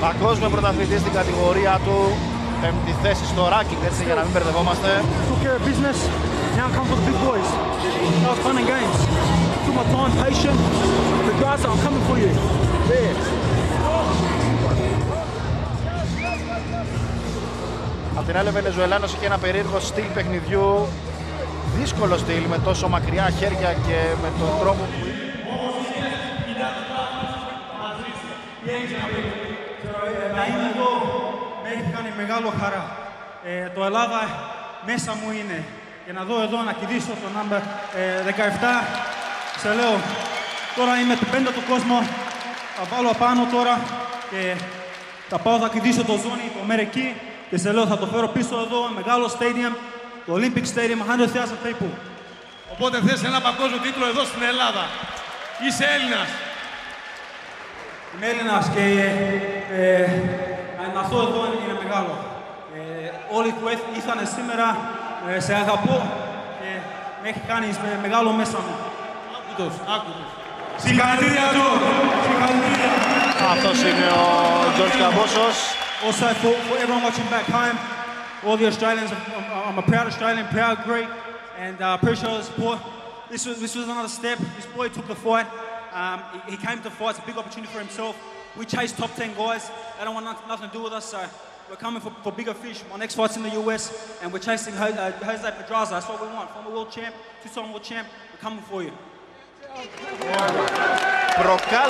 Παγκόσμιο πρωταθλητής στην κατηγορία του. Πέμπτη θέση στο ranking, έτσι για να μην μπερδευόμαστε. Took care of business. Now come for the big boys. That was fun and games. Took my time, patient. The guys, I'm coming for you. There. Απ' την άλλη, ο Βενεζουελάνος είχε ένα περίεργο στυλ παιχνιδιού. Δύσκολο στυλ με τόσο μακριά χέρια και με τον τρόπο που. Να είμαι εδώ με έχει κάνει μεγάλο χαρά. Ε, το Ελλάδα μέσα μου είναι. Για να δω εδώ να κηδήσω το number ε, 17. Σε λέω, τώρα είμαι το πέντε του κόσμο. Θα βάλω απάνω τώρα και θα πάω θα κηδήσω το ζώνη, το Μερεκή και σε λέω θα το φέρω πίσω εδώ, μεγάλο stadium, το Olympic Stadium, 100,000 people. Οπότε θες ένα παγκόσμιο τίτλο εδώ στην Ελλάδα. Είσαι Έλληνας. Είμαι Έλληνας και ε, ε, να έρθω εδώ είναι μεγάλο. Ε, όλοι που έθ- ήρθανε σήμερα, ε, σε αγαπώ και με έχει κάνει ε, μεγάλο μέσα μου. Άκου τους, άκου τους. Συγχαρητήρια του. Συγχαρητήρια. Αυτός είναι ο Τζορτ Καμπόσος. Also, for, for everyone watching back home, all the Australians, I'm, I'm a proud Australian, proud Greek, and uh, appreciate all the support. This was, this was another step. This boy took the fight. Um, he, he, came to fight. It's a big opportunity for himself. We chase top 10 guys. They don't want nothing, nothing to do with us, so we're coming for, for, bigger fish. My next fight's in the US, and we're chasing Jose, uh, Jose Pedraza. That's what we want. Former world champ, two-time world champ. We're coming for you. Brocal.